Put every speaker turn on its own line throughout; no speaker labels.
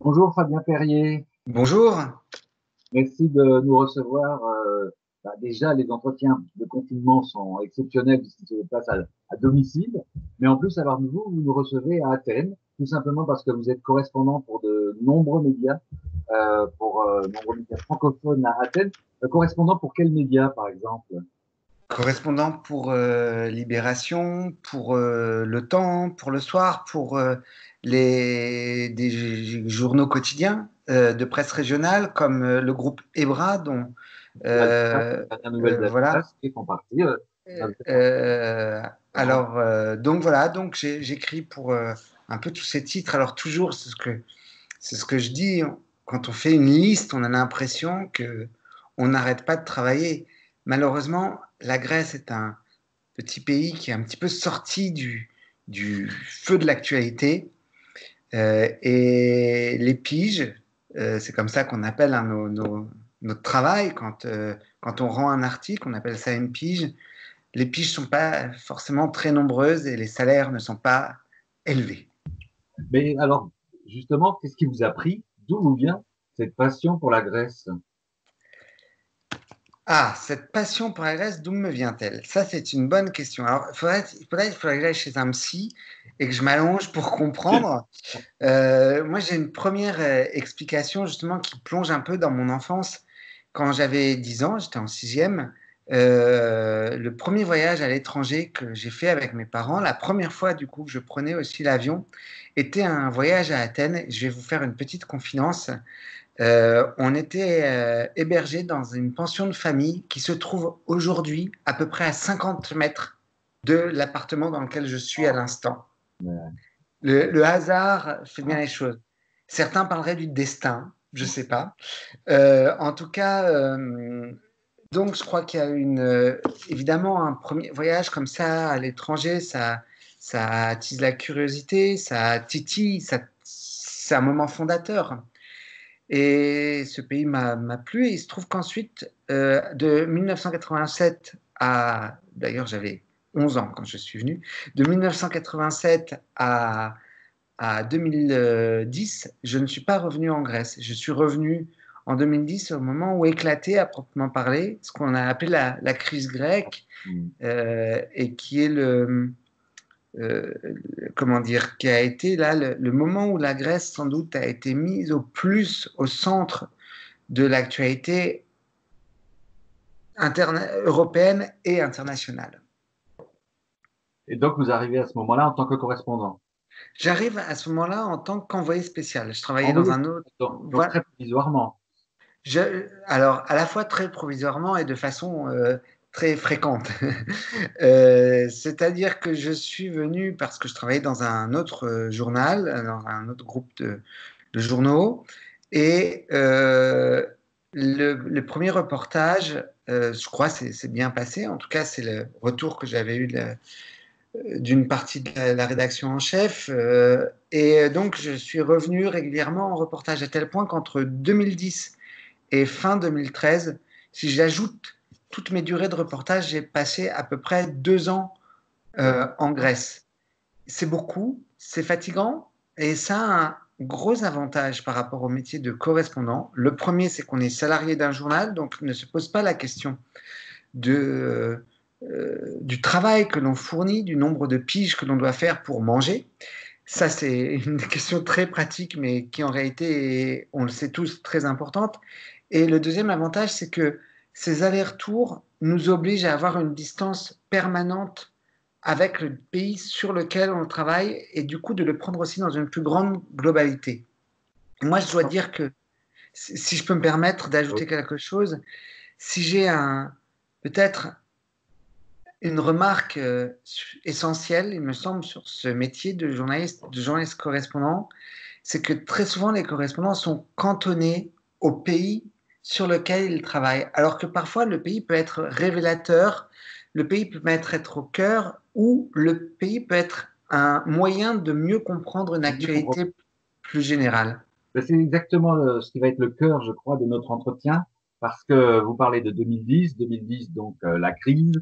Bonjour Fabien Perrier.
Bonjour.
Merci de nous recevoir. Euh, bah, déjà, les entretiens de confinement sont exceptionnels puisqu'ils se passent à, à, domicile. Mais en plus, alors vous, vous nous recevez à Athènes, tout simplement parce que vous êtes correspondant pour de nombreux médias, euh, pour euh, nombreux médias francophones à Athènes. Euh, correspondant pour quels médias, par exemple?
Correspondant pour euh, Libération, pour euh, Le Temps, pour Le Soir, pour les, des journaux quotidiens de presse régionale comme le groupe EBRA, dont
euh, euh, voilà. qui font partie.
Euh, alors, donc voilà, donc j'écris pour un peu tous ces titres. Alors toujours, c'est ce que c'est ce que je dis. Quand on fait une liste, on a l'impression que on n'arrête pas de travailler. Malheureusement, la Grèce est un petit pays qui est un petit peu sorti du, feu de l'actualité. Euh, et les piges, euh, c'est comme ça qu'on appelle hein, notre travail. Quand, euh, quand on rend un article, on appelle ça une pige. Les piges ne sont pas forcément très nombreuses et les salaires ne sont pas élevés.
Mais alors, justement, qu'est-ce qui vous a pris? D'où vous vient cette passion pour la Grèce?
Ah, cette passion pour la Grèce, d'où me vient-elle? Ça, c'est une bonne question. Alors, il faudrait, faudrait, faudrait que j'aille chez un psy et que je m'allonge pour comprendre. Euh, moi, j'ai une première euh, explication, justement, qui plonge un peu dans mon enfance. Quand j'avais 10 ans, j'étais en sixième, euh, le premier voyage à l'étranger que j'ai fait avec mes parents, la première fois, du coup, que je prenais aussi l'avion, était un voyage à Athènes. Je vais vous faire une petite confidence. Euh, on était euh, hébergé dans une pension de famille qui se trouve aujourd'hui à peu près à 50 mètres de l'appartement dans lequel je suis à l'instant. Le, hasard fait bien les choses. Certains parleraient du destin, je ne sais pas. Euh, en tout cas, donc je crois qu'il y a une, évidemment un premier voyage comme ça à l'étranger, ça, ça attise la curiosité, ça titille, c'est un moment fondateur. Et ce pays m'a plu. Et il se trouve qu'ensuite, euh, de 1987 à. D'ailleurs, j'avais 11 ans quand je suis venu. De 1987 à, à 2010, je ne suis pas revenu en Grèce. Je suis revenu en 2010 au moment où éclatait, à proprement parler, ce qu'on a appelé la, la crise grecque, mmh. euh, et qui est le euh, comment dire, qui a été là le, moment où la Grèce sans doute a été mise au plus au centre de l'actualité européenne et internationale.
Et donc vous arrivez à ce moment-là en tant que correspondant?
J'arrive à ce moment-là en tant qu'envoyé spécial. Je travaillais dans un autre.
Donc, très provisoirement.
Alors, à la fois très provisoirement et de façon euh, très fréquente. euh, C'est-à-dire que je suis venu parce que je travaillais dans un autre euh, journal, dans un autre groupe de, journaux, et le, premier reportage, je crois, c'est bien passé. En tout cas, c'est le retour que j'avais eu d'une partie de la, la, rédaction en chef. Et donc, je suis revenu régulièrement en reportage à tel point qu'entre 2010 et fin 2013, si j'ajoute toutes mes durées de reportage, j'ai passé à peu près deux ans euh, en Grèce. C'est beaucoup, c'est fatigant et ça a un gros avantage par rapport au métier de correspondant. Le premier, c'est qu'on est salarié d'un journal, donc ne se pose pas la question euh, du travail que l'on fournit, du nombre de piges que l'on doit faire pour manger. Ça, c'est une question très pratique, mais qui en réalité, on le sait tous, très importante. Et le deuxième avantage, c'est que ces allers-retours nous obligent à avoir une distance permanente avec le pays sur lequel on travaille et du coup de le prendre aussi dans une plus grande globalité. Et moi, je dois dire que, si je peux me permettre d'ajouter quelque chose, si j'ai un peut-être une remarque euh, essentielle, il me semble, sur ce métier de journaliste, de journaliste correspondant, c'est que très souvent les correspondants sont cantonnés au pays sur lequel il travaille. Alors que parfois, le pays peut être révélateur, le pays peut être au cœur, ou le pays peut être un moyen de mieux comprendre une actualité plus générale.
Ben, c'est exactement ce qui va être le cœur, je crois, de notre entretien, parce que vous parlez de 2010, 2010, donc euh, la crise,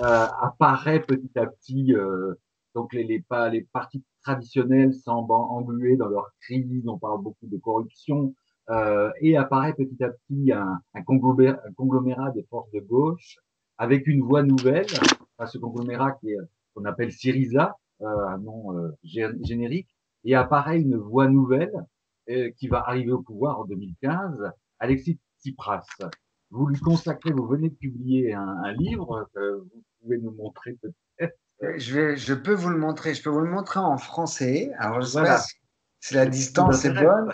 euh, apparaît petit à petit euh, donc les, les, les partis traditionnels semblent englués dans leur crise, on parle beaucoup de corruption, euh, et apparaît petit à petit un, un, conglomérat, un, conglomérat, des forces de gauche avec une voix nouvelle, ce conglomérat qui est qu'on appelle Syriza, euh, un nom euh, générique, et apparaît une voix nouvelle euh, qui va arriver au pouvoir en 2015, Alexis Tsipras. Vous lui consacrez, vous venez de publier un, un livre vous pouvez nous montrer peut-être.
Je, vais, je peux vous le montrer. Je peux vous le montrer en français. Alors, je voilà. sais pas si la distance est bonne.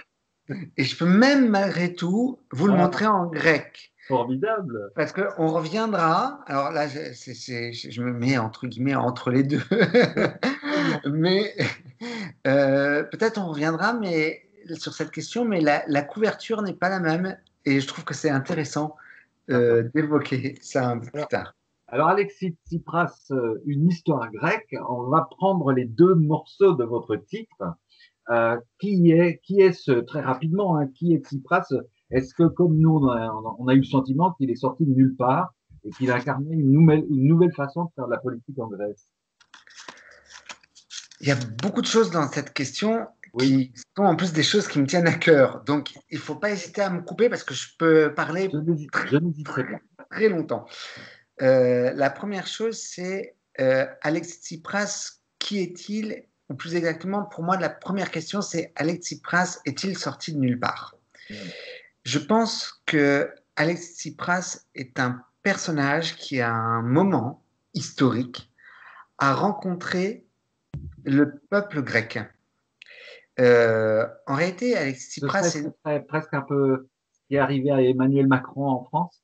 Et je peux même, malgré tout, vous le montrer en grec.
Formidable.
Parce qu'on reviendra. Alors là, je, c est, c est, je, me mets entre guillemets entre les deux. mais euh, peut-être on reviendra mais, sur cette question, mais la, la couverture n'est pas la même. Et je trouve que c'est intéressant euh, d'évoquer ça un peu plus tard.
Alors Alexis Tsipras, euh, une histoire grecque, on va prendre les deux morceaux de votre titre. Euh, qui est qui est ce très rapidement hein, qui est Tsipras? Est-ce que comme nous on a, on a eu le sentiment qu'il est sorti de nulle part et qu'il incarnait une nouvelle une nouvelle façon de faire de la politique en Grèce?
Il y a beaucoup de choses dans cette question oui. qui sont en plus des choses qui me tiennent à cœur. Donc il faut pas hésiter à me couper parce que je peux parler
je très,
très longtemps. Euh, la première chose, c'est euh, Alex Tsipras, qui est-il plus exactement, pour moi, la première question, c'est Alex Tsipras est-il sorti de nulle part? Je pense que Alex Tsipras est un personnage qui, à un moment historique, a rencontré le peuple grec. Euh, en réalité, Alex Tsipras
est presque un peu ce qui est arrivé à Emmanuel Macron en France?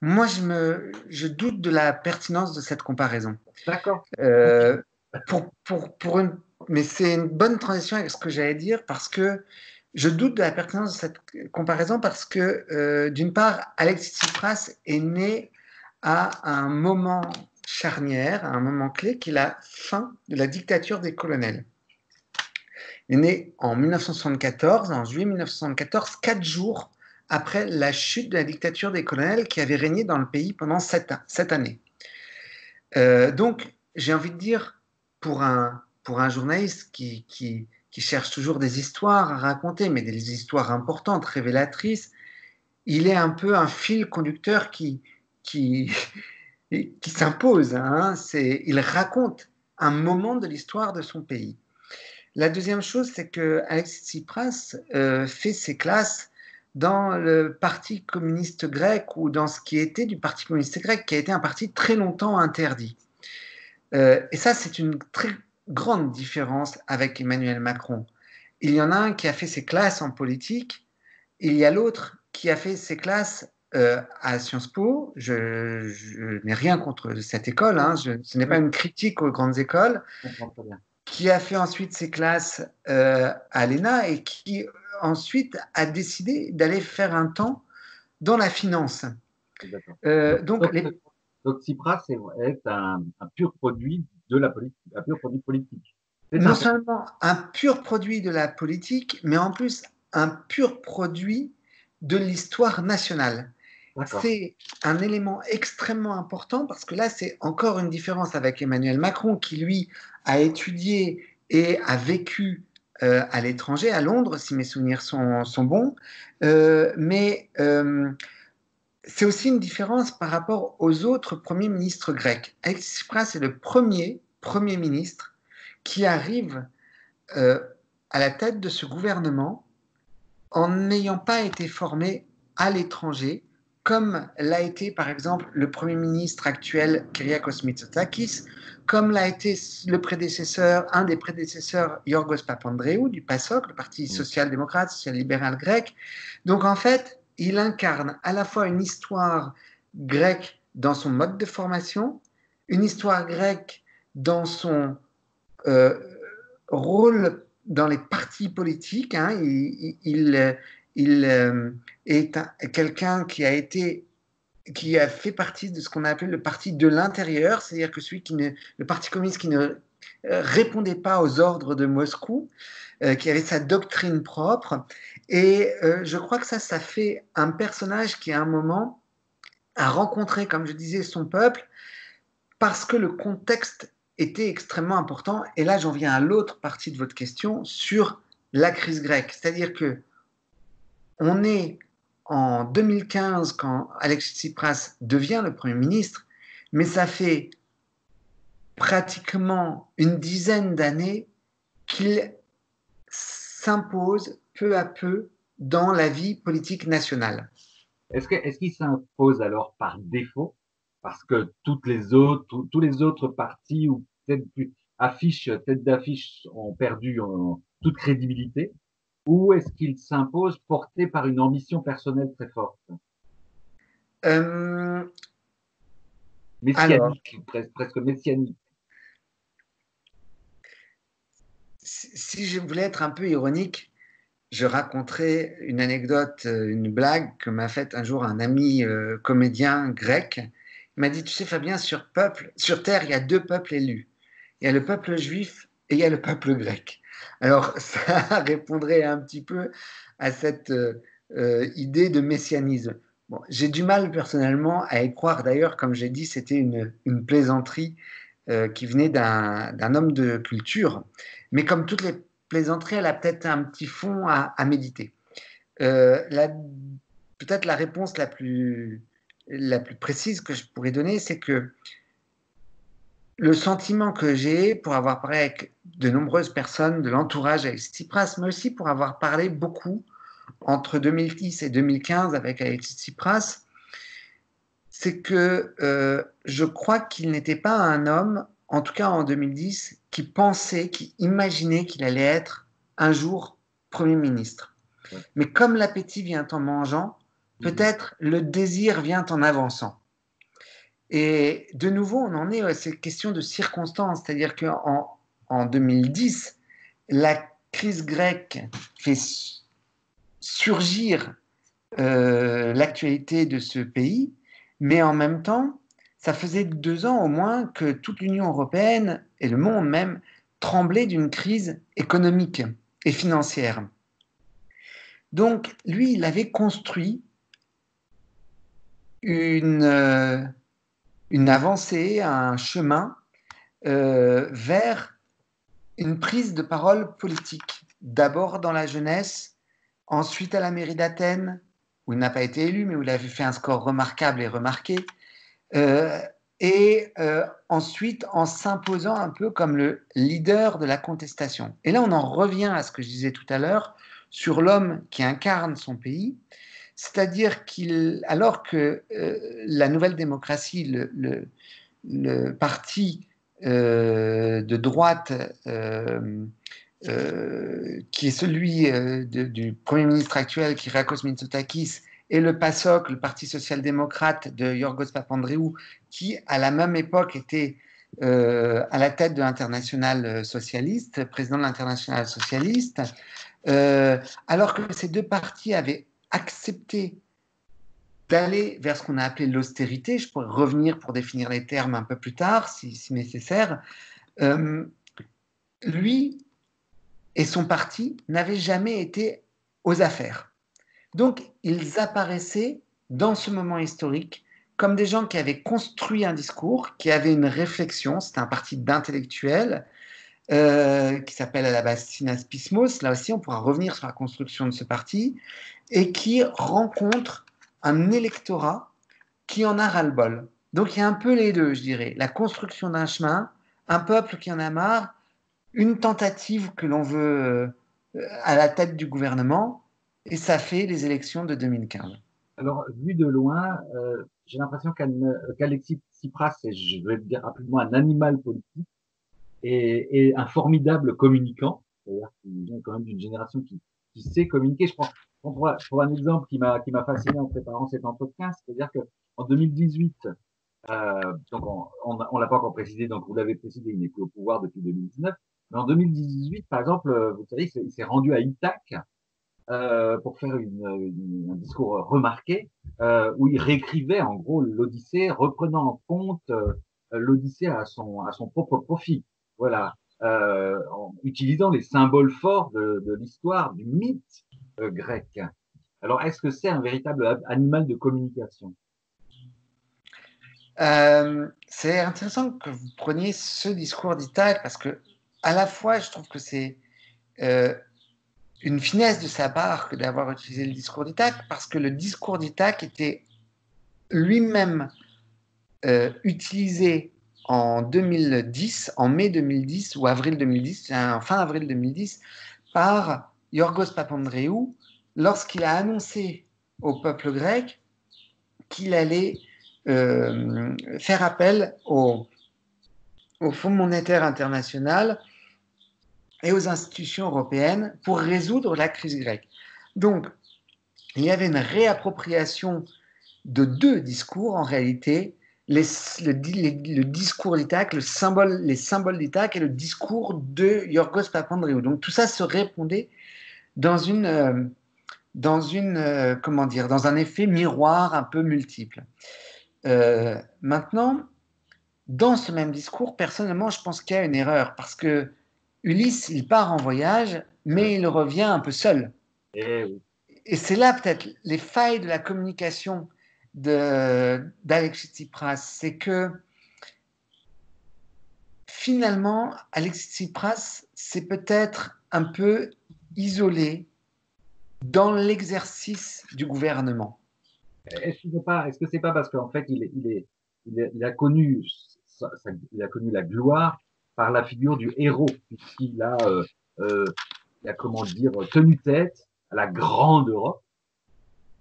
Moi, je, me, je doute de la pertinence de cette comparaison.
D'accord.
Euh, mais c'est une bonne transition avec ce que j'allais dire parce que je doute de la pertinence de cette comparaison parce que, euh, d'une part, Alexis Tsipras est né à un moment charnière, à un moment clé, qui est la fin de la dictature des colonels. Il est né en 1974, en juillet 1974, quatre jours après la chute de la dictature des colonels qui avait régné dans le pays pendant sept, sept années. Euh, donc, j'ai envie de dire, pour un, journaliste qui, cherche toujours des histoires à raconter, mais des histoires importantes, révélatrices, il est un peu un fil conducteur qui s'impose. Hein. Il raconte un moment de l'histoire de son pays. La deuxième chose, c'est que Alexis Tsipras euh, fait ses classes dans le Parti communiste grec ou dans ce qui était du Parti communiste grec, qui a été un parti très longtemps interdit. Euh, et ça, c'est une très grande différence avec Emmanuel Macron. Il y en a un qui a fait ses classes en politique, il y a l'autre qui a fait ses classes euh, à Sciences Po. Je, je n'ai rien contre cette école, hein, je, ce n'est pas une critique aux grandes écoles. Qui a fait ensuite ses classes euh, à l'ENA et qui ensuite a décidé d'aller faire un temps dans la finance.
Euh, donc, donc, les... donc, Tsipras est, un, un, pur produit de la politique, un pur produit politique.
Non seulement un pur produit de la politique, mais en plus un pur produit de l'histoire nationale. C'est un élément extrêmement important parce que là, c'est encore une différence avec Emmanuel Macron qui, lui, a étudié et a vécu euh, à l'étranger, à Londres, si mes souvenirs sont, sont bons. Euh, mais euh, c'est aussi une différence par rapport aux autres premiers ministres grecs. Alexis Tsipras est le premier premier ministre qui arrive euh, à la tête de ce gouvernement en n'ayant pas été formé à l'étranger, comme l'a été par exemple le Premier ministre actuel Kyriakos Mitsotakis, comme l'a été le prédécesseur, un des prédécesseurs Yorgos Papandreou du PASOK, le Parti social-démocrate, social-libéral grec. Donc en fait, il incarne à la fois une histoire grecque dans son mode de formation, une histoire grecque dans son euh, rôle dans les partis politiques. Hein, il, euh, est quelqu'un qui a été qui a fait partie de ce qu'on a appelé le parti de l'intérieur, c'est-à-dire que celui qui le parti communiste qui ne euh, répondait pas aux ordres de Moscou, qui avait sa doctrine propre. Et euh, je crois que ça, ça fait un personnage qui, à un moment, a rencontré, comme je disais, son peuple, parce que le contexte était extrêmement important. Et là, j'en viens à l'autre partie de votre question sur la crise grecque. C'est-à-dire que on est en 2015 quand Alexis Tsipras devient le Premier ministre, mais ça fait pratiquement une dizaine d'années qu'il s'impose peu à peu dans la vie politique nationale.
Est-ce qu'il s'impose alors par défaut? Parce que toutes les autres, tous les autres partis ou têtes d'affiche ont perdu toute crédibilité? Ou est-ce qu'il s'impose porté par une ambition personnelle très forte? Euh, Messianique, presque messianique.
Si je voulais être un peu ironique, je raconterai une anecdote, une blague que m'a faite un jour un ami euh, comédien grec il m'a dit, tu sais Fabien, sur, peuple, sur Terre, il y a deux peuples élus. Il y a le peuple juif et il y a le peuple grec. Alors ça répondrait un petit peu à cette euh, euh, idée de messianisme. J'ai du mal personnellement à y croire. D'ailleurs, comme j'ai dit, c'était une, plaisanterie euh, qui venait d'un homme de culture. Mais comme toutes les plaisanteries, elle a peut-être un petit fond à, méditer. peut-être la réponse la plus la plus précise que je pourrais donner, c'est que le sentiment que j'ai pour avoir parlé avec de nombreuses personnes de l'entourage avec Tsipras, mais aussi pour avoir parlé beaucoup entre 2010 et 2015 avec Alexis Tsipras, c'est que euh, je crois qu'il n'était pas un homme, en tout cas en 2010, qui pensait, qui imaginait qu'il allait être un jour Premier ministre. Mais comme l'appétit vient en mangeant, Peut-être le désir vient en avançant. Et de nouveau, on en est à cette question de circonstances, c'est-à-dire qu'en en 2010, la crise grecque fait surgir euh, l'actualité de ce pays, mais en même temps, ça faisait deux ans au moins que toute l'Union européenne et le monde même tremblaient d'une crise économique et financière. Donc, lui, il avait construit une, euh, avancée, un chemin euh, vers une prise de parole politique. D'abord dans la jeunesse, ensuite à la mairie d'Athènes, où il n'a pas été élu, mais où il a fait un score remarquable et remarqué. Euh, et ensuite en s'imposant un peu comme le leader de la contestation. Et là, on en revient à ce que je disais tout à l'heure sur l'homme qui incarne son pays, c'est-à-dire qu'il, alors que euh, la nouvelle démocratie, le, parti euh, de droite euh, qui est celui du Premier ministre actuel, Kyriakos Mitsotakis, et le PASOK, le Parti social-démocrate de Yorgos Papandreou, qui à la même époque était à la tête de l'international socialiste, président de l'international socialiste, alors que ces deux partis avaient accepter d'aller vers ce qu'on a appelé l'austérité, je pourrais revenir pour définir les termes un peu plus tard si, nécessaire, euh, lui et son parti n'avaient jamais été aux affaires. Donc ils apparaissaient dans ce moment historique comme des gens qui avaient construit un discours, qui avaient une réflexion, c'était un parti d'intellectuels, euh, qui s'appelle à la base Sinas Pismos. Là aussi, on pourra revenir sur la construction de ce parti et qui rencontre un électorat qui en a ras-le-bol. Donc il y a un peu les deux, je dirais. La construction d'un chemin, un peuple qui en a marre, une tentative que l'on veut euh, à la tête du gouvernement, et ça fait les élections de 2015.
Alors, vu de loin, euh, j'ai l'impression qu'Alexis Tsipras est, je vais le dire rapidement, un animal politique et, un formidable communicant. C'est-à-dire qu'il vient quand même d'une génération qui, sait communiquer. Je prends, un exemple qui m'a fasciné en préparant cet entretien, c'est-à-dire que en 2018, euh, donc on, on, l'a pas encore précisé, donc vous l'avez précisé, il n'est plus au pouvoir depuis 2019. Mais en 2018, par exemple, euh, vous savez, il s'est rendu à Ithac euh, pour faire un discours remarqué euh, où il réécrivait en gros l'Odyssée, reprenant en compte euh, l'Odyssée à son propre profit. Voilà, en utilisant les symboles forts de, l'histoire, du mythe grec. Alors, est-ce que c'est un véritable animal de communication?
C'est intéressant que vous preniez ce discours d'Itaque parce que, à la fois, je trouve que c'est euh, une finesse de sa part que d'avoir utilisé le discours d'Itaque parce que le discours d'Itaque était lui-même euh, utilisé en 2010, en mai 2010 ou avril 2010, fin avril 2010, par Yorgos Papandreou lorsqu'il a annoncé au peuple grec qu'il allait euh, faire appel au Fonds monétaire international et aux institutions européennes pour résoudre la crise grecque. Donc, il y avait une réappropriation de deux discours en réalité, le, discours symbole, les symboles d'Ithaque et le discours de Yorgos Papandreou. Donc tout ça se répondait dans une, euh, dans une, euh, comment dire, dans un effet miroir un peu multiple. Euh, maintenant, dans ce même discours, personnellement, je pense qu'il y a une erreur parce que Ulysse, il part en voyage, mais il revient un peu seul.
Et,
Et c'est là peut-être les failles de la communication d'Alexis Tsipras, c'est que finalement, Alexis Tsipras, c'est peut-être un peu isolé dans l'exercice du gouvernement.
Est-ce que pas, que c'est pas parce qu'en fait, il, est, il, est, il, a connu, il a connu la gloire par la figure du héros, puisqu'il a, euh, euh, a comment dire, tenu tête à la grande Europe.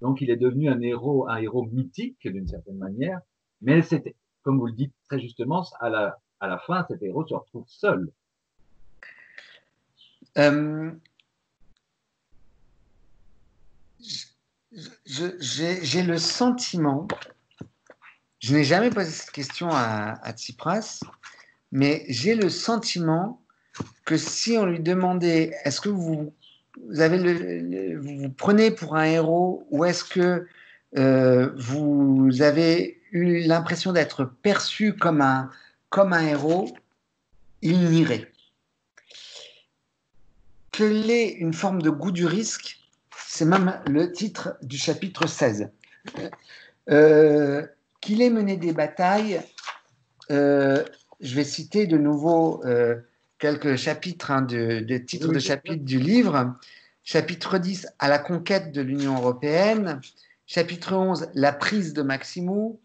Donc, il est devenu un héros, un héros mythique d'une certaine manière. Mais c'était, comme vous le dites très justement, à la, à la fin, cet héros se retrouve seul.
Euh, j'ai le sentiment, je n'ai jamais posé cette question à, à Tsipras, mais j'ai le sentiment que si on lui demandait est-ce que vous, vous, avez le, prenez pour un héros ou est-ce que euh, vous avez eu l'impression d'être perçu comme un, comme un héros, il nierait. Quelle est une forme de goût du risque? C'est même le titre du chapitre 16. Euh, qu'il ait mené des batailles, euh, je vais citer de nouveau euh, quelques chapitres, hein, de, des titres de chapitres du livre. Chapitre 10, à la conquête de l'Union européenne. Chapitre 11, la prise de Maximou.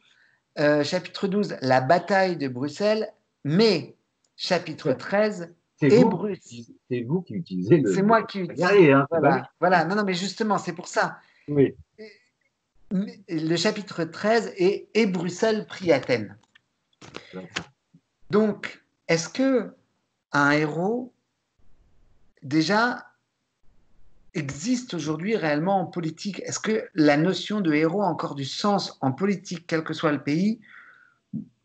chapitre 12, la bataille de Bruxelles. Mais, chapitre 13,
c'est vous, c'est vous qui utilisez le.
C'est moi qui utilise. Hein, voilà. voilà, non, non, mais justement, c'est pour ça.
Oui.
Le chapitre 13 est Et Bruxelles prit Athènes. Donc, est-ce que un héros, déjà, existe aujourd'hui réellement en politique? Est-ce que la notion de héros a encore du sens en politique, quel que soit le pays?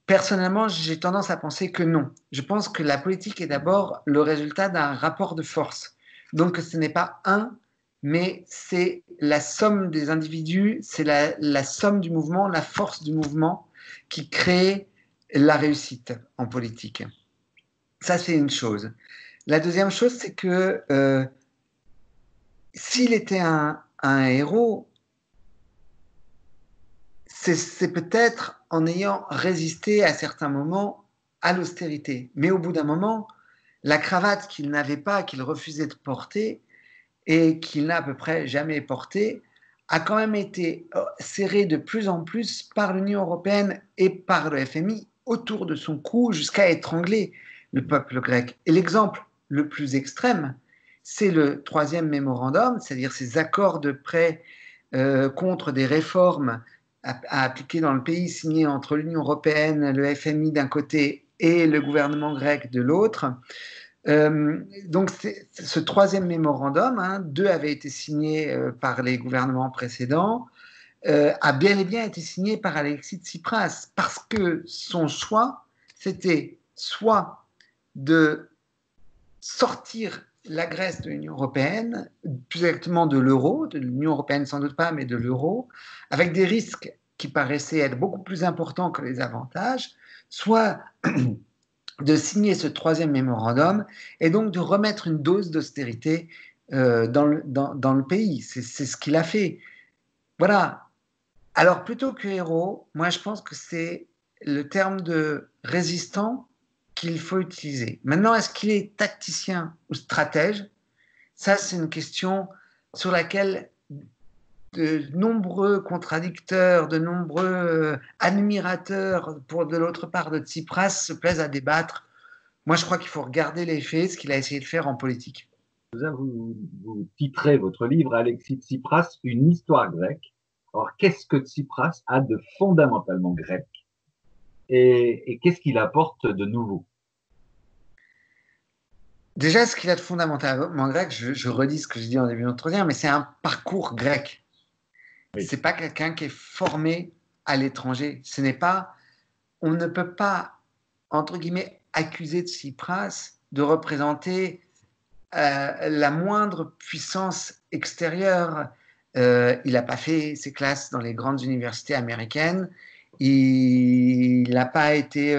Personnellement, j'ai tendance à penser que non. Je pense que la politique est d'abord le résultat d'un rapport de force. Donc ce n'est pas un, mais c'est la somme des individus, c'est la, la, somme du mouvement, la force du mouvement qui crée la réussite en politique. Ça, c'est une chose. La deuxième chose, c'est que euh, s'il était un, un héros, c'est peut-être en ayant résisté à certains moments à l'austérité. Mais au bout d'un moment, la cravate qu'il n'avait pas, qu'il refusait de porter et qu'il n'a à peu près jamais portée, a quand même été euh, serrée de plus en plus par l'Union européenne et par le FMI autour de son cou jusqu'à étrangler le peuple grec. Et l'exemple le plus extrême, c'est le troisième mémorandum, c'est-à-dire ces accords de prêt euh, contre des réformes à, appliquer dans le pays signé entre l'Union européenne, le FMI d'un côté et le gouvernement grec de l'autre. Euh, donc ce troisième mémorandum, hein, deux avaient été signés euh, par les gouvernements précédents, euh, a bien et bien été signé par Alexis Tsipras parce que son choix, c'était soit de sortir la Grèce de l'Union européenne, plus exactement de l'euro, de l'Union européenne sans doute pas, mais de l'euro, avec des risques qui paraissaient être beaucoup plus importants que les avantages, soit de signer ce troisième mémorandum et donc de remettre une dose d'austérité euh, dans, dans, dans, le pays. C'est ce qu'il a fait. Voilà. Alors plutôt que héros, moi je pense que c'est le terme de résistant qu'il faut utiliser. Maintenant, est-ce qu'il est tacticien ou stratège? Ça, c'est une question sur laquelle de nombreux contradicteurs, de nombreux euh, admirateurs pour de l'autre part de Tsipras se plaisent à débattre. Moi, je crois qu'il faut regarder les faits, ce qu'il a essayé de faire en politique.
Vous, vous titrez votre livre Alexis Tsipras, une histoire grecque. Alors, qu'est-ce que Tsipras a de fondamentalement grec et, qu'est-ce qu'il apporte de nouveau?
Déjà, ce qu'il a de fondamentalement grec, je, redis ce que je dis en début d'entretien, mais c'est un parcours grec. Ce C'est pas quelqu'un qui est formé à l'étranger. Ce n'est pas, on ne peut pas entre guillemets accuser Tsipras de représenter euh, la moindre puissance extérieure. Euh, il n'a pas fait ses classes dans les grandes universités américaines. Il n'a pas été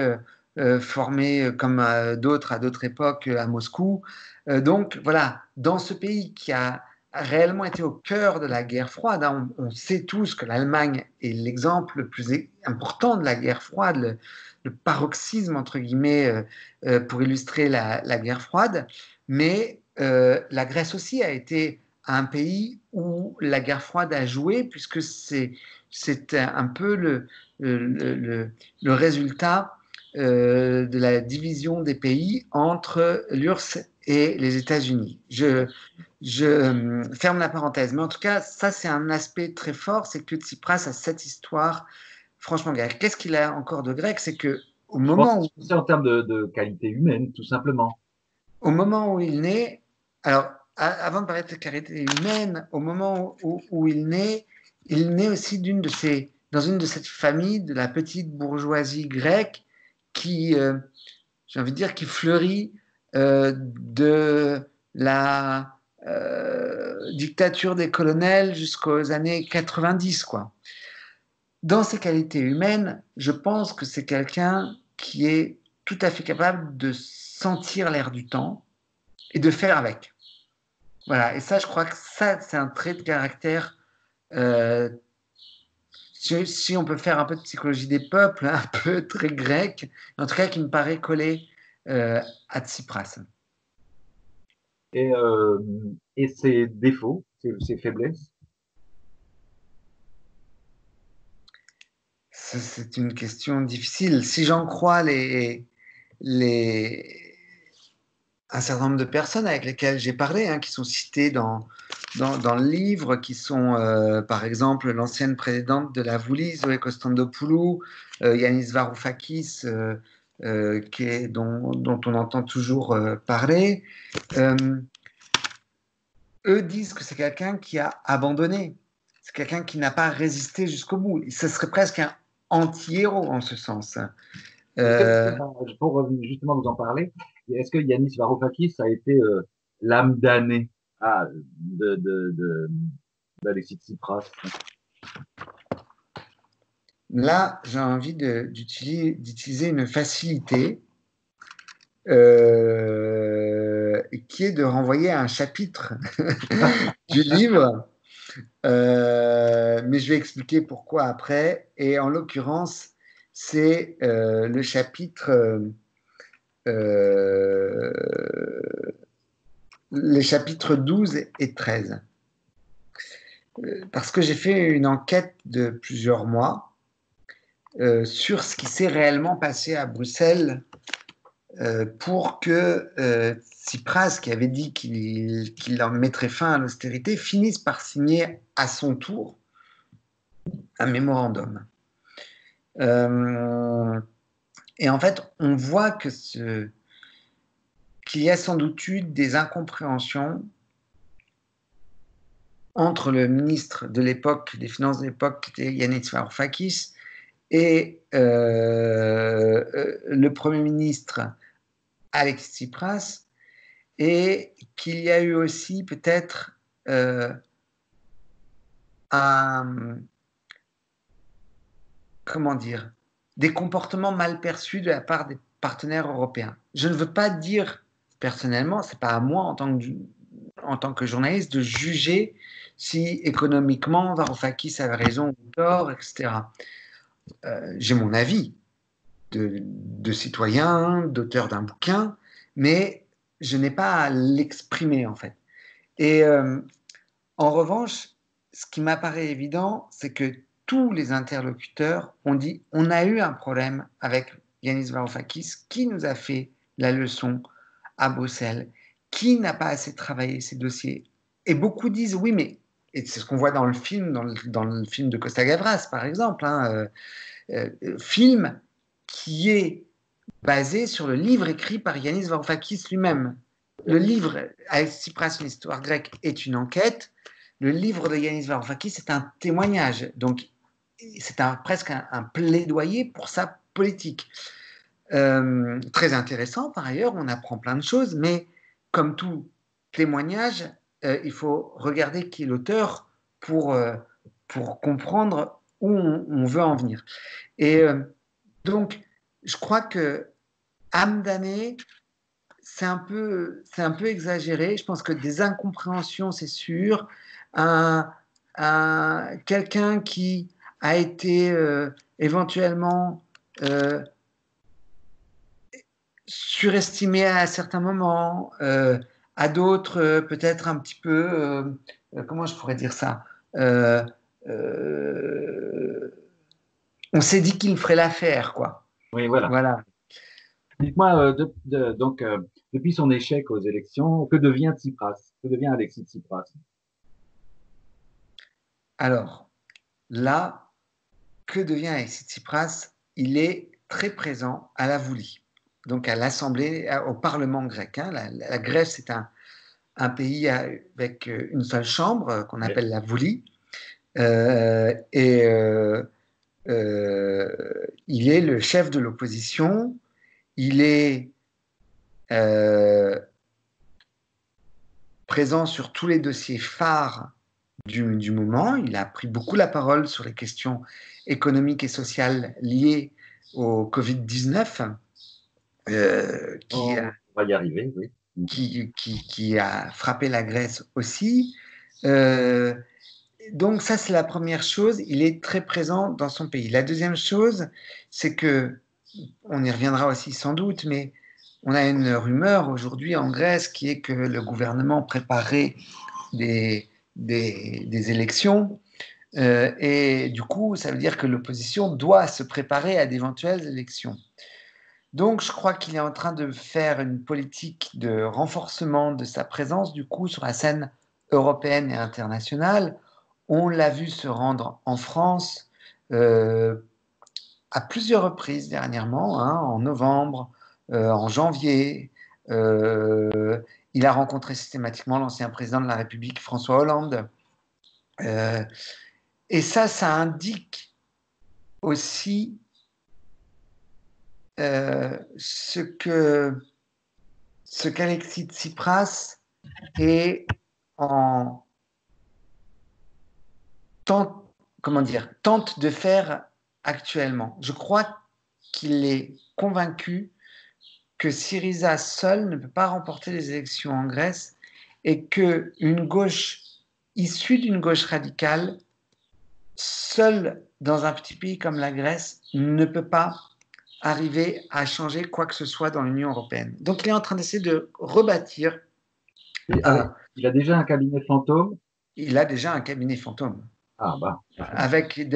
euh, formé comme d'autres à d'autres époques à Moscou. donc voilà, dans ce pays qui a réellement été au cœur de la guerre froide. Hein. On, sait tous que l'Allemagne est l'exemple le plus important de la guerre froide, le, paroxysme, entre guillemets, euh, euh, pour illustrer la, guerre froide. Mais euh, la Grèce aussi a été un pays où la guerre froide a joué, puisque c'est un peu le, le, le résultat de la division des pays entre l'URSS et les États-Unis. Je, je euh, ferme la parenthèse, mais en tout cas, ça c'est un aspect très fort, c'est que Tsipras a cette histoire franchement grecque. Qu'est-ce qu'il a encore de grec? C'est que au moment où
c'est en termes de, qualité humaine, tout simplement.
Au moment où il naît, alors avant de parler de qualité humaine, au moment où, il naît, il naît aussi dans une de cette famille de la petite bourgeoisie grecque qui, euh, j'ai envie de dire, qui fleurit euh, de la euh, dictature des colonels jusqu'aux années 90. Quoi. Dans ses qualités humaines, je pense que c'est quelqu'un qui est tout à fait capable de sentir l'air du temps et de faire avec. Voilà, et ça, je crois que ça, c'est un trait de caractère. Euh, si, on peut faire un peu de psychologie des peuples, un peu très grec, en tout cas qui me paraît coller euh, à Tsipras.
Et, euh, et ses défauts, ses, faiblesses?
C'est une question difficile. Si j'en crois les, les, un certain nombre de personnes avec lesquelles j'ai parlé, hein, qui sont citées dans, dans, dans, le livre, qui sont euh, par exemple l'ancienne présidente de la Voulie, Zoé Kostandopoulou, Yanis Varoufakis, euh, dont, on entend toujours euh, parler, euh, eux disent que c'est quelqu'un qui a abandonné, c'est quelqu'un qui n'a pas résisté jusqu'au bout. Ce serait presque un anti-héros en ce sens.
Pour justement vous en parler, est-ce que Yanis Varoufakis a été l'âme damnée ah, de, d'Alexis Tsipras
Là, j'ai envie d'utiliser une facilité euh, qui est de renvoyer à un chapitre du livre. Euh, mais je vais expliquer pourquoi après. Et en l'occurrence, c'est euh, le chapitre, les chapitres 12 et 13. Parce que j'ai fait une enquête de plusieurs mois euh, sur ce qui s'est réellement passé à Bruxelles euh, pour que euh, Tsipras, qui avait dit qu'il en mettrait fin à l'austérité, finisse par signer à son tour un mémorandum. Et en fait, on voit que qu'il y a sans doute eu des incompréhensions entre le ministre de l'époque, des Finances de l'époque, qui était Yannis Varoufakis, et euh, euh, le Premier ministre Alex Tsipras, et qu'il y a eu aussi peut-être euh, un, comment dire, des comportements mal perçus de la part des partenaires européens. Je ne veux pas dire personnellement, c'est pas à moi en tant que, en tant que journaliste de juger si économiquement Varoufakis avait raison ou tort, etc. Euh, j'ai mon avis. de, citoyen, d'auteur d'un bouquin, mais je n'ai pas à l'exprimer en fait. Et euh, en revanche, ce qui m'apparaît évident, c'est que tous les interlocuteurs ont dit on a eu un problème avec Yanis Varoufakis qui nous a fait la leçon à Bruxelles, qui n'a pas assez travaillé ces dossiers. Et beaucoup disent oui, mais et c'est ce qu'on voit dans le film, dans le, film de Costa Gavras par exemple, hein, euh, euh, film qui est basé sur le livre écrit par Yanis Varoufakis lui-même. Le livre, avec Tsipras, une histoire grecque, est une enquête. Le livre de Yanis Varoufakis, c'est un témoignage. Donc, c'est presque un, plaidoyer pour sa politique. Euh, très intéressant, par ailleurs, on apprend plein de choses, mais comme tout témoignage, euh, il faut regarder qui est l'auteur pour, euh, pour comprendre où on, veut en venir. Et donc, je crois que âme c'est un, peu, c'est un peu exagéré. Je pense que des incompréhensions, c'est sûr. Un, quelqu'un qui a été euh, éventuellement euh, surestimé à certains moments, euh, à d'autres peut-être un petit peu, comment je pourrais dire ça On s'est dit qu'il ferait l'affaire, quoi.
Oui, voilà.
voilà.
Dites-moi, donc, depuis son échec aux élections, que devient Tsipras? Que devient Alexis Tsipras?
Alors, là, que devient Alexis Tsipras Il est très présent à la Voulie, donc à l'Assemblée, au Parlement grec. Hein. La, Grèce, c'est un, pays avec une seule chambre euh, qu'on appelle la Voulie. Euh, et euh, il est le chef de l'opposition. Il est présent sur tous les dossiers phares du, du, moment. Il a pris beaucoup la parole sur les questions économiques et sociales liées au Covid-19.
Euh, qui, oh, on va y arriver, oui.
Qui, qui, qui, a frappé la Grèce aussi. Euh, donc ça, c'est la première chose. Il est très présent dans son pays. La deuxième chose, c'est que, on y reviendra aussi sans doute, mais on a une rumeur aujourd'hui en Grèce qui est que le gouvernement préparait des, des, élections euh, et du coup, ça veut dire que l'opposition doit se préparer à d'éventuelles élections. Donc, je crois qu'il est en train de faire une politique de renforcement de sa présence, du coup, sur la scène européenne et internationale. On l'a vu se rendre en France euh, à plusieurs reprises dernièrement, hein, en novembre, euh, en janvier. Il a rencontré systématiquement l'ancien président de la République, François Hollande. Et ça, ça indique aussi euh, ce que ce qu'Alexis Tsipras est en comment dire, tente de faire actuellement. Je crois qu'il est convaincu que Syriza seul ne peut pas remporter les élections en Grèce et que une gauche issue d'une gauche radicale seul dans un petit pays comme la Grèce ne peut pas arriver à changer quoi que ce soit dans l'Union européenne. Donc il est en train d'essayer de rebâtir.
il a déjà un cabinet fantôme?
Il a déjà un cabinet fantôme.
Ah bah.
Avec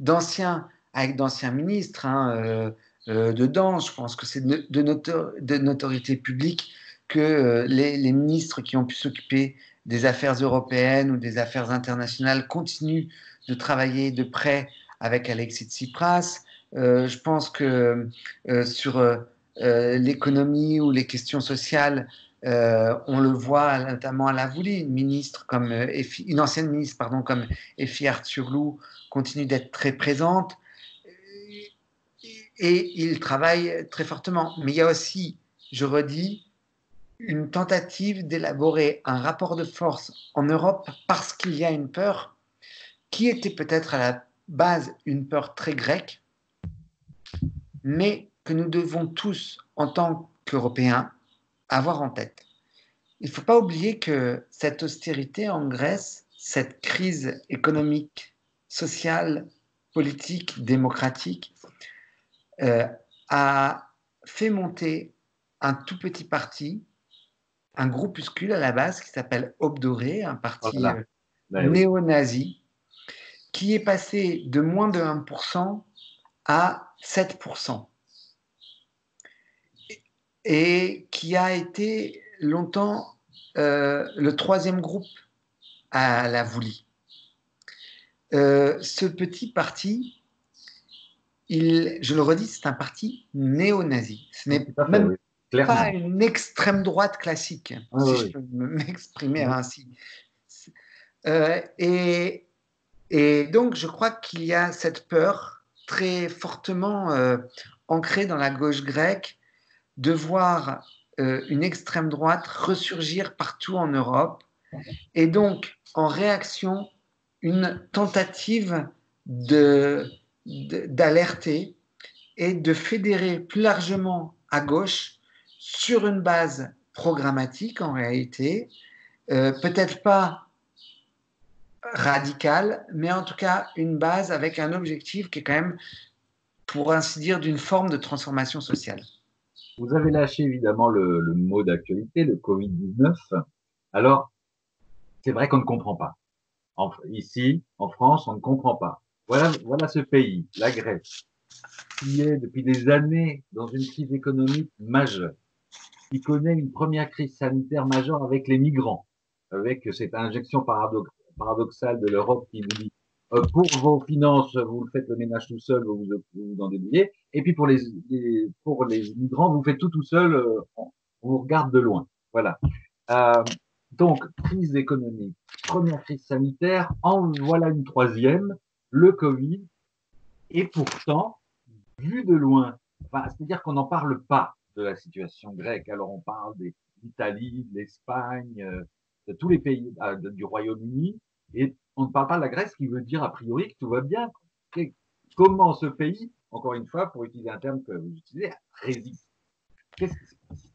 d'anciens avec d'anciens ministres hein, euh, euh, dedans. Je pense que c'est de, notoriété publique que euh, les, ministres qui ont pu s'occuper des affaires européennes ou des affaires internationales continuent de travailler de près avec Alexis Tsipras. Euh, je pense que sur l'économie ou les questions sociales, on le voit notamment à la Voulie, une ministre comme une ancienne ministre pardon comme Effie Arthurlou continue d'être très présente et il travaille très fortement. Mais il y a aussi, je redis, une tentative d'élaborer un rapport de force en Europe parce qu'il y a une peur qui était peut-être à la base une peur très grecque, mais que nous devons tous, en tant qu'Européens, avoir en tête. Il ne faut pas oublier que cette austérité en Grèce, cette crise économique, sociale, politique, démocratique, euh, a fait monter un tout petit parti, un groupuscule à la base qui s'appelle Obdoré, un parti euh, ben néo-nazi, qui est passé de moins de 1% à 7%. Et qui a été longtemps euh, le troisième groupe à la Voulie. Euh, ce petit parti, il, je le redis, c'est un parti néo-nazi. Ce n'est même pas une extrême droite classique, ah si je peux m'exprimer ainsi. Euh, et, et, donc, je crois qu'il y a cette peur très fortement euh, ancrée dans la gauche grecque de voir euh, une extrême droite ressurgir partout en Europe. Et donc, en réaction, une tentative de, d'alerter et de fédérer plus largement à gauche sur une base programmatique en réalité, euh, peut-être pas radicale, mais en tout cas une base avec un objectif qui est quand même, pour ainsi dire, d'une forme de transformation sociale.
Vous avez lâché évidemment le, mot d'actualité, le Covid-19. Alors, c'est vrai qu'on ne comprend pas. Ici, en France, on ne comprend pas. Voilà, voilà ce pays, la Grèce, qui est depuis des années dans une crise économique majeure qui connaît une première crise sanitaire majeure avec les migrants, avec cette injection paradoxale de l'Europe qui nous dit euh, pour vos finances, vous faites le ménage tout seul, vous vous, en débrouillez, et puis pour les, pour les migrants, vous faites tout tout seul, euh, on, vous regarde de loin. Voilà. Euh, donc, crise économique, première crise sanitaire, en voilà une troisième, le Covid, et pourtant, vu de loin, c'est-à-dire qu'on n'en parle pas de la situation grecque. Alors on parle d'Italie, de l'Espagne, euh, de tous les pays euh, du Royaume-Uni, et on ne parle pas de la Grèce, qui veut dire a priori que tout va bien. Comment ce pays, encore une fois, pour utiliser un terme que vous utilisez, résiste? Qu'est-ce qui se passe?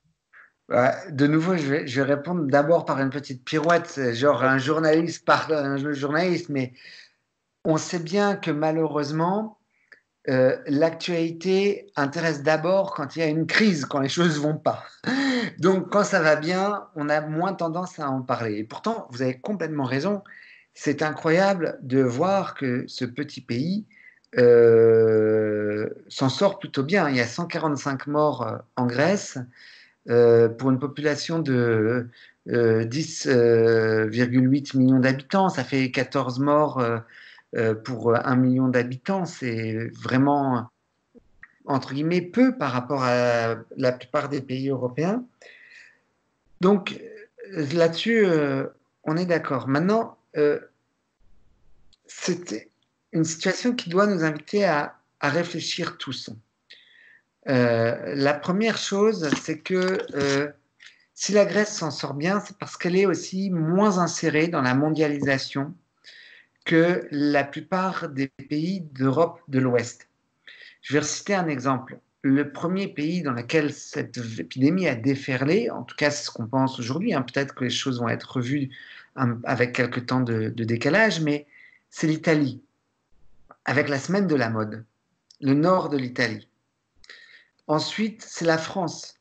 Bah, de nouveau, je vais, je vais répondre d'abord par une petite pirouette, genre un journaliste par un journaliste, mais on sait bien que malheureusement, euh, l'actualité intéresse d'abord quand il y a une crise, quand les choses vont pas. Donc quand ça va bien, on a moins tendance à en parler. Et pourtant, vous avez complètement raison. C'est incroyable de voir que ce petit pays euh, s'en sort plutôt bien. Il y a 145 morts euh, en Grèce pour une population de 10,8 millions d'habitants. Ça fait 14 morts pour un million d'habitants, c'est vraiment, entre guillemets, peu par rapport à la plupart des pays européens. Donc là-dessus, euh, on est d'accord. Maintenant, euh, c'est une situation qui doit nous inviter à réfléchir tous. la première chose, c'est que si la Grèce s'en sort bien, c'est parce qu'elle est aussi moins insérée dans la mondialisation que la plupart des pays d'Europe de l'Ouest. Je vais citer un exemple. Le premier pays dans lequel cette épidémie a déferlé, en tout cas c'est ce qu'on pense aujourd'hui, hein, peut-être que les choses vont être revues hein, avec quelques temps de, décalage, mais c'est l'Italie, avec la semaine de la mode, le nord de l'Italie. Ensuite, c'est la France,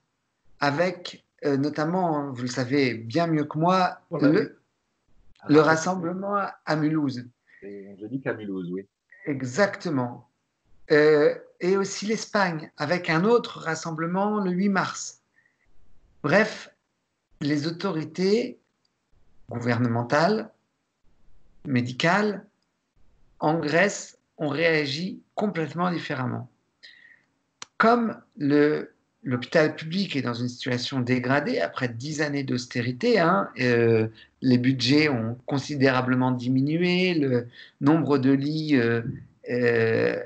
avec euh, notamment, vous le savez bien mieux que moi, le, le rassemblement à Mulhouse.
Dis qu'à Mulhouse, oui.
Exactement. Euh, et aussi l'Espagne, avec un autre rassemblement le 8 mars. Bref, les autorités gouvernementales, médicales, en Grèce ont réagi complètement différemment. Comme le l'hôpital public est dans une situation dégradée après dix années d'austérité. Hein, euh, les budgets ont considérablement diminué, le nombre de lits euh, euh,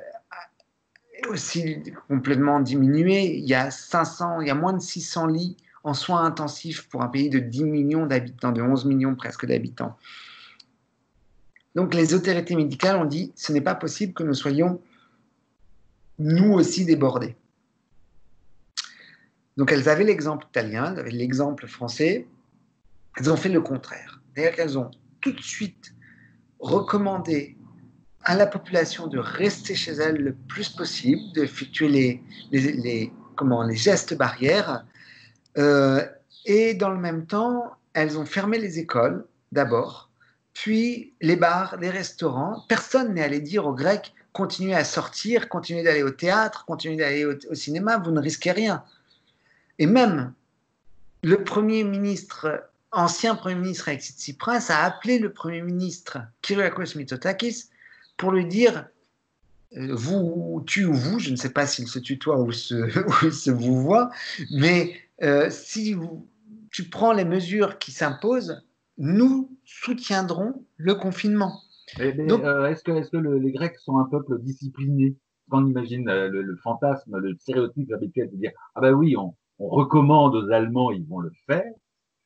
aussi complètement diminué. Il y a 500, il y a moins de 600 lits en soins intensifs pour un pays de 10 millions d'habitants, de 11 millions presque d'habitants. Donc les autorités médicales ont dit ce n'est pas possible que nous soyons nous aussi débordés. Donc elles avaient l'exemple italien, elles avaient l'exemple français, elles ont fait le contraire. C'est-à-dire qu'elles ont tout de suite recommandé à la population de rester chez elle le plus possible, d'effectuer les, les, comment, les gestes barrières. Euh, et dans le même temps, elles ont fermé les écoles d'abord, puis les bars, les restaurants. Personne n'est allé dire aux Grecs continuez à sortir, continuez d'aller au théâtre, continuez d'aller au, cinéma, vous ne risquez rien. Et même le Premier ministre, ancien Premier ministre Alexis Tsipras, a appelé le Premier ministre Kyriakos Mitsotakis pour lui dire euh, vous, tu ou vous, je ne sais pas s'il se tutoie ou se, ou se vous voit, mais euh, si vous, tu prends les mesures qui s'imposent, nous soutiendrons le confinement.
Mais euh, est-ce que, est que le, les Grecs sont un peuple discipliné? Quand on imagine euh, le, le, fantasme, le stéréotype habituel de dire ah ben oui, on, on, recommande aux Allemands, ils vont le faire,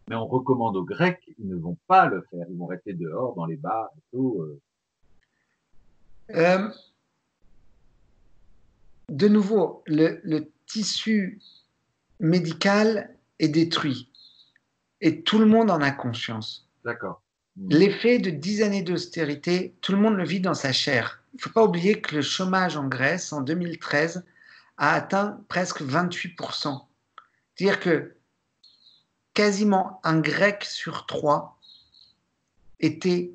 mais on recommande aux Grecs, ils ne vont pas le faire, ils vont rester dehors dans les bars et tout. Euh.
Euh, de nouveau, le, le, tissu médical est détruit et tout le monde en a conscience.
D'accord.
Mmh. L'effet de dix années d'austérité, tout le monde le vit dans sa chair. Il ne faut pas oublier que le chômage en Grèce, en 2013, a atteint presque 28%. C'est-à-dire que quasiment un grec sur trois était,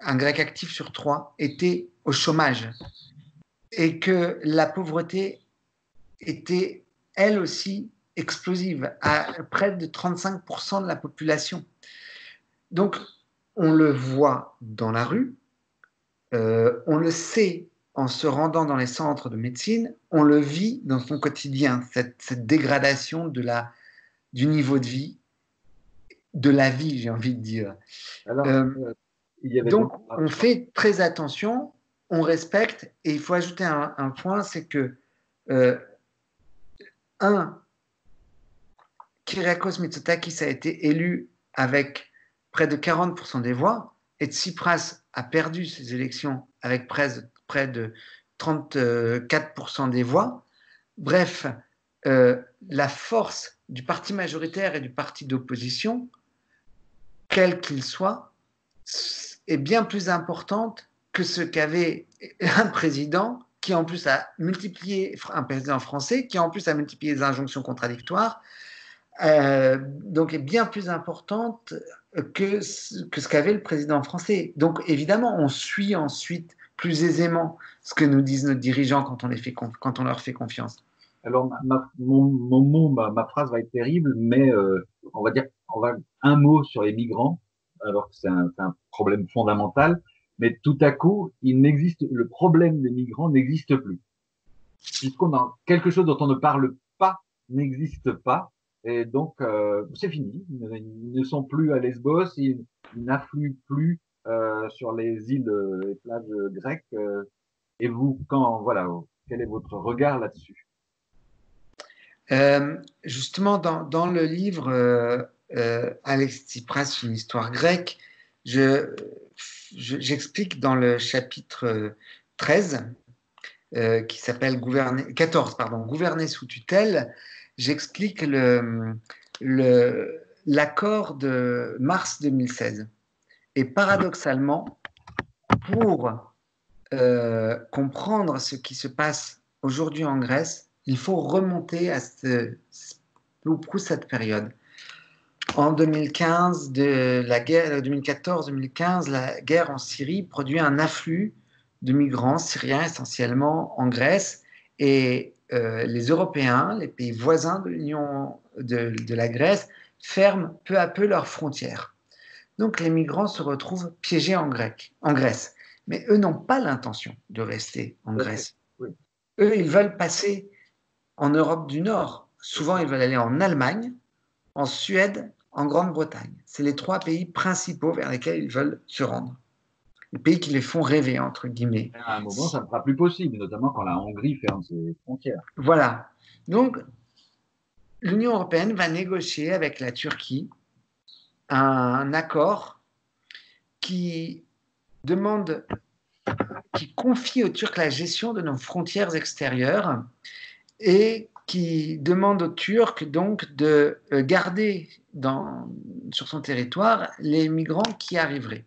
un grec actif sur trois était au chômage et que la pauvreté était elle aussi explosive à près de 35% de la population. Donc, on le voit dans la rue, euh, on le sait en se rendant dans les centres de médecine, on le vit dans son quotidien, cette, cette dégradation de la, du niveau de vie, de la vie, j'ai envie de dire. Alors, euh, donc, on fait très attention on respecte, et il faut ajouter un, un point, c'est que, euh, un, Kyriakos Mitsotakis a été élu avec près de 40% des voix, et Tsipras a perdu ses élections avec près, près de 34% des voix. Bref, euh, la force du parti majoritaire et du parti d'opposition, quel qu'il soit, est bien plus importante que ce qu'avait un président qui en plus a multiplié, un président français qui en plus a multiplié les injonctions contradictoires, euh, donc est bien plus importante que que ce qu'avait le président français. Donc évidemment, on suit ensuite plus aisément ce que nous disent nos dirigeants quand on, leur fait confiance.
Alors, mon, mot, ma, phrase va être terrible, mais euh, on va dire un mot sur les migrants, alors que c'est un, problème fondamental mais tout à coup, le problème des migrants n'existe plus. Puisqu'on quelque chose dont on ne parle pas n'existe pas, et donc euh, c'est fini. Ils ne sont plus à Lesbos, ils, n'affluent plus sur les îles, les plages grecques. Euh, et vous, quand voilà, quel est votre regard là-dessus?
Euh, Justement, dans, le livre euh, euh, Alex Tsipras, une histoire grecque, je j'explique dans le chapitre 13, euh, qui s'appelle gouverner, 14, pardon, gouverner sous tutelle, j'explique l'accord de mars 2016. Et paradoxalement, pour euh, comprendre ce qui se passe aujourd'hui en Grèce, il faut remonter à ce, cette période en 2015, de la guerre, 2014-2015, la guerre en Syrie produit un afflux de migrants syriens essentiellement en Grèce et euh, les Européens, les pays voisins de l'Union de, la Grèce, ferment peu à peu leurs frontières. Donc les migrants se retrouvent piégés en, grec, en Grèce. Mais eux n'ont pas l'intention de rester en Grèce. Oui. Eux, ils veulent passer en Europe du Nord. Souvent, ils veulent aller en Allemagne, en Suède en Grande-Bretagne. C'est les trois pays principaux vers lesquels ils veulent se rendre. Les pays qui les font rêver, entre guillemets.
À un moment, ça ne sera plus possible, notamment quand la Hongrie ferme ses frontières.
Voilà. Donc, l'Union européenne va négocier avec la Turquie un accord qui demande, qui confie aux Turcs la gestion de nos frontières extérieures et qui demande aux Turcs donc de euh, garder sur son territoire les migrants qui arriveraient.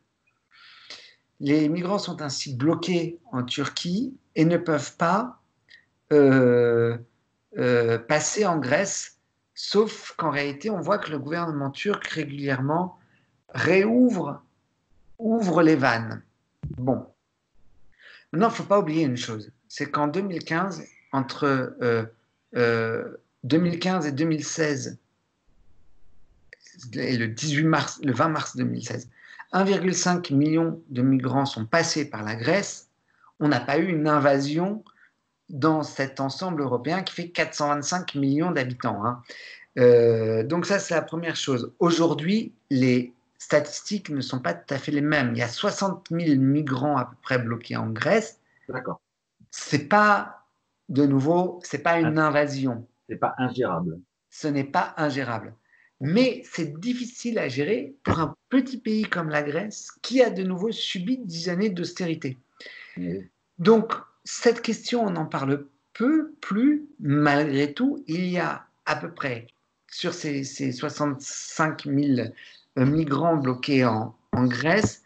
Les migrants sont ainsi bloqués en Turquie et ne peuvent pas euh, euh, passer en Grèce, sauf qu'en réalité, on voit que le gouvernement turc régulièrement réouvre ouvre les vannes. Bon. Maintenant, il ne faut pas oublier une chose, c'est qu'en 2015, entre 2015 et 2016, et le 18 mars, le 20 mars 2016, 1,5 million de migrants sont passés par la Grèce. On n'a pas eu une invasion dans cet ensemble européen qui fait 425 millions d'habitants. Hein. Euh, donc ça, c'est la première chose. Aujourd'hui, les statistiques ne sont pas tout à fait les mêmes. Il y a 60 000 migrants à peu près bloqués en Grèce.
D'accord.
C'est pas, de nouveau, c'est pas une invasion.
C'est pas ingérable.
Ce n'est pas ingérable. Mais c'est difficile à gérer pour un petit pays comme la Grèce qui a de nouveau subi dix années d'austérité. Donc, cette question, on en parle peu, plus, malgré tout, il y a à peu près, sur ces, 65 000 euh, migrants bloqués en, Grèce,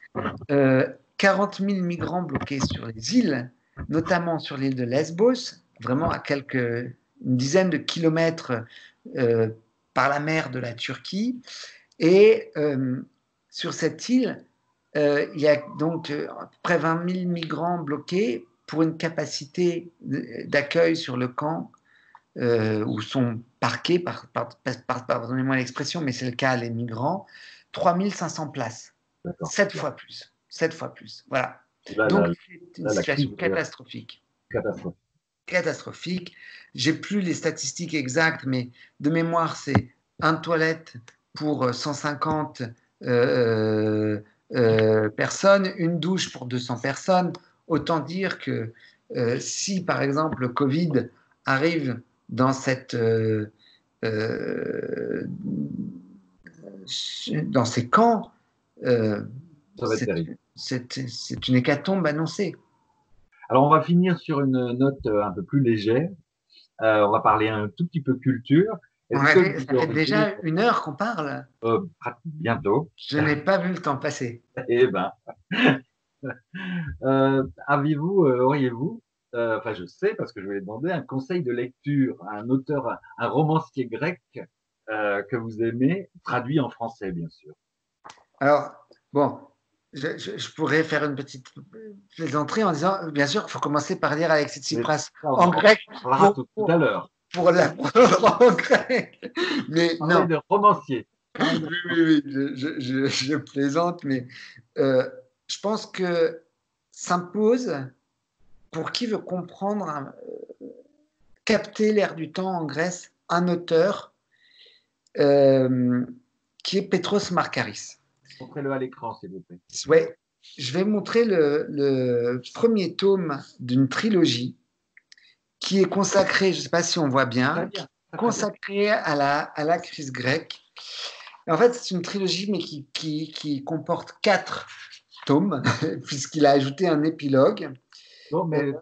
40 euh, 000 migrants bloqués sur les îles, notamment sur l'île de Lesbos, vraiment à quelques une dizaine de kilomètres euh, par la mer de la Turquie. Et sur cette île, il y a donc à peu près 20 000 migrants bloqués pour une capacité d'accueil sur le camp euh, où sont parqués, par, pardonnez-moi l'expression, mais c'est le cas, les migrants, 3500 places. 7 fois plus. 7 fois plus. Voilà. Donc, c'est une situation catastrophique.
Catastrophique.
Catastrophique. J'ai plus les statistiques exactes, mais de mémoire, c'est un toilette pour 150 euh, euh, personnes, une douche pour 200 personnes. Autant dire que euh, si, par exemple, le Covid arrive dans cette... Euh, euh, dans ces camps, c'est une hécatombe annoncée.
Alors, on va finir sur une note un peu plus légère. on va parler un tout petit peu culture.
ça fait déjà une heure qu'on parle.
bientôt.
Je n'ai pas vu le temps passer.
Eh ben, euh, Aviez-vous, euh, auriez-vous, euh, enfin je sais parce que je vais demander un conseil de lecture à un auteur, un romancier grec euh, que vous aimez, traduit en français bien sûr?
Alors, bon, je, pourrais faire une petite plaisanterie en disant, bien sûr, il faut commencer par lire Alexis Tsipras en grec.
Pour, tout, tout, à l'heure.
Pour la en grec. Mais non.
de romancier.
Oui, oui, oui, je, je plaisante, mais euh, je pense que s'impose, pour qui veut comprendre, euh, capter l'air du temps en Grèce, un auteur euh, qui est Petros Markaris.
Montrez-le à l'écran, s'il vous plaît.
Oui, je vais montrer le, premier tome d'une trilogie qui est consacrée, je ne sais pas si on voit bien, consacrée à la, à la crise grecque. En fait, c'est une trilogie, mais qui, qui, qui comporte quatre tome, puisqu'il a ajouté un épilogue.
Non, mais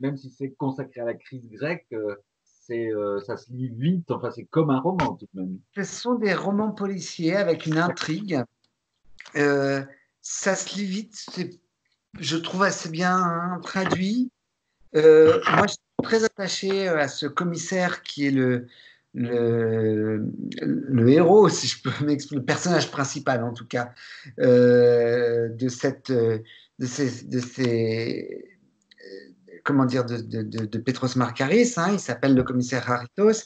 même si c'est consacré à la crise grecque, euh, c'est, euh, ça se lit vite, enfin c'est comme un roman tout de même.
Ce sont des romans policiers avec une intrigue. Euh, ça se lit vite, je trouve assez bien traduit. moi, je suis très attaché à ce commissaire qui est le, le, le, héros, si je peux m'exprimer, le personnage principal en tout cas, euh, de, cette, de ces, de ces comment dire, de, de, de Petros Markaris, hein, il s'appelle le commissaire Haritos,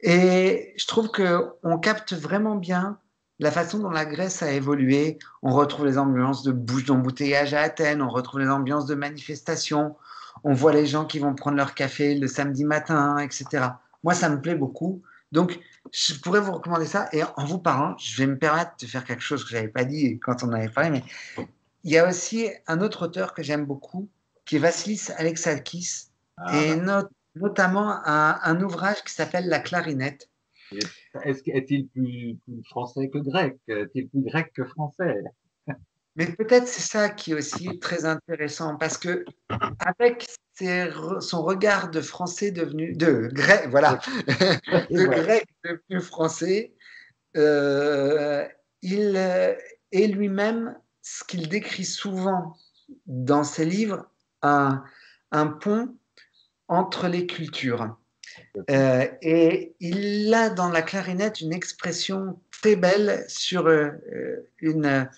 et je trouve qu'on capte vraiment bien la façon dont la Grèce a évolué. On retrouve les ambiances de bouche d'embouteillage à Athènes, on retrouve les ambiances de manifestations, on voit les gens qui vont prendre leur café le samedi matin, etc. Moi, ça me plaît beaucoup. Donc, je pourrais vous recommander ça. Et en vous parlant, je vais me permettre de faire quelque chose que je n'avais pas dit quand on avait parlé. Mais il y a aussi un autre auteur que j'aime beaucoup, qui est Vassilis Alexakis, ah. et notamment un, ouvrage qui s'appelle La clarinette.
Est-il plus, plus, français que grec? Est-il plus grec que français?
Mais peut-être c'est ça qui est aussi très intéressant, parce que avec son regard de français devenu de grec, voilà, de grec devenu français, euh, il est lui-même ce qu'il décrit souvent dans ses livres un, un pont entre les cultures. Euh, et il a dans la clarinette une expression très belle sur euh, une,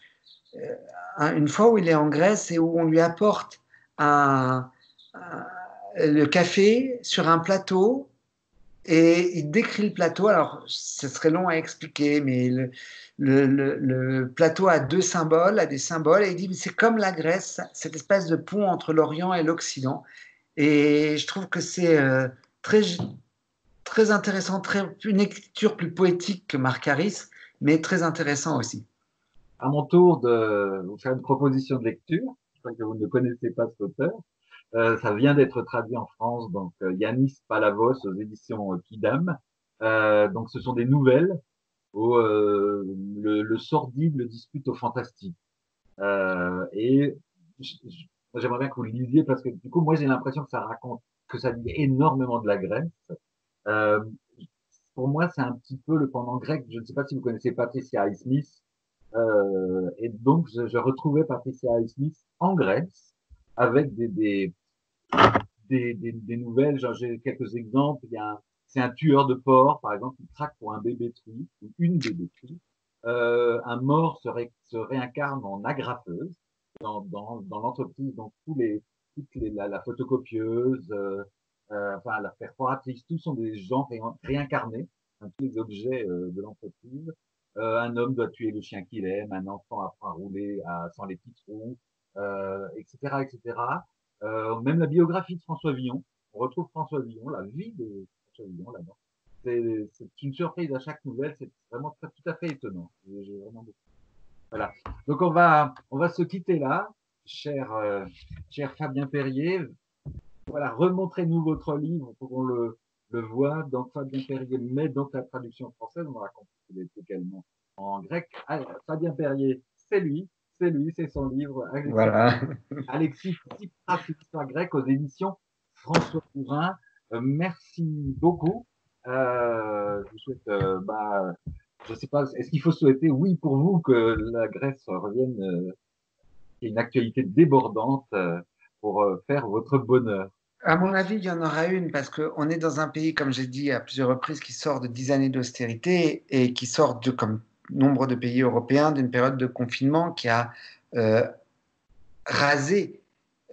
une fois où il est en Grèce et où on lui apporte le café sur un plateau et il décrit le plateau. Alors, ce serait long à expliquer, mais le, plateau a deux symboles, a des symboles, et il dit c'est comme la Grèce, cette espèce de pont entre l'Orient et l'Occident. Et je trouve que c'est euh, très, très intéressant, une écriture plus poétique que Marc Harris, mais très intéressant aussi.
À mon tour de vous faire une proposition de lecture. Je crois que vous ne connaissez pas cet auteur. Euh, ça vient d'être traduit en France, donc euh, Yanis Palavos aux éditions Kidam. Euh, donc ce sont des nouvelles où le, sordide le dispute au fantastique. Et j'aimerais bien que vous le lisiez parce que du coup, moi, j'ai l'impression que ça raconte, que ça dit énormément de la Grèce. Pour moi, c'est un petit peu le pendant grec. Je ne sais pas si vous connaissez Patricia Highsmith. Euh, et donc, je, je, retrouvais Patricia Highsmith en Grèce avec des, des, des, des, des nouvelles. J'ai quelques exemples. Il y a c'est un tueur de porc, par exemple, qui traque pour un bébé truie ou une bébé truie. Euh, un mort se, ré, se, réincarne en agrafeuse dans, dans, dans l'entreprise, donc tous les, toutes les, la, la photocopieuse, euh, euh, enfin la perforatrice, tous sont des gens ré, réincarnés, hein, tous les objets euh, de l'entreprise. Euh, un homme doit tuer le chien qu'il aime, un enfant apprend à rouler à, sans les petits trous, etc., etc. même la biographie de François Villon, on retrouve François Villon, la vie de c'est une surprise à chaque nouvelle, c'est vraiment tout à fait étonnant. Vraiment voilà. Donc on va, on va se quitter là, cher, euh, cher Fabien Perrier. Voilà, remontrez-nous votre livre pour qu'on le, le voit. Donc Fabien Perrier met donc la traduction française, on compris qu'il est également en grec. Ah, Fabien Perrier, c'est lui, c'est lui, c'est son livre.
Alexis, voilà.
Alexis histoire grecque aux éditions François Courin. Euh, merci beaucoup. Euh, je vous souhaite, euh, bah, je sais pas, est-ce qu'il faut souhaiter, oui, pour vous, que la Grèce revienne, euh, une actualité débordante pour faire votre bonheur?
À mon avis, il y en aura une parce qu'on est dans un pays, comme j'ai dit à plusieurs reprises, qui sort de dix années d'austérité et qui sort de, comme nombre de pays européens, d'une période de confinement qui a euh, rasé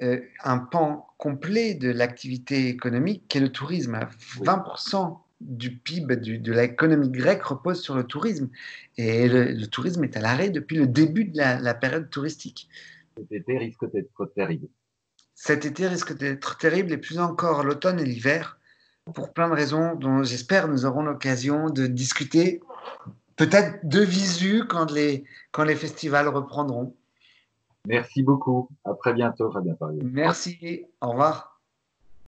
euh, un pan complet de l'activité économique qui est le tourisme. 20% du PIB du, de l'économie grecque repose sur le tourisme. Et le, le tourisme est à l'arrêt depuis le début de la, la période touristique.
Cet été risque d'être terrible.
Cet été risque d'être terrible et plus encore l'automne et l'hiver pour plein de raisons dont j'espère nous aurons l'occasion de discuter peut-être de visu quand les, quand les festivals reprendront.
Merci beaucoup. À très bientôt, Fabien Paris.
Merci. Au revoir.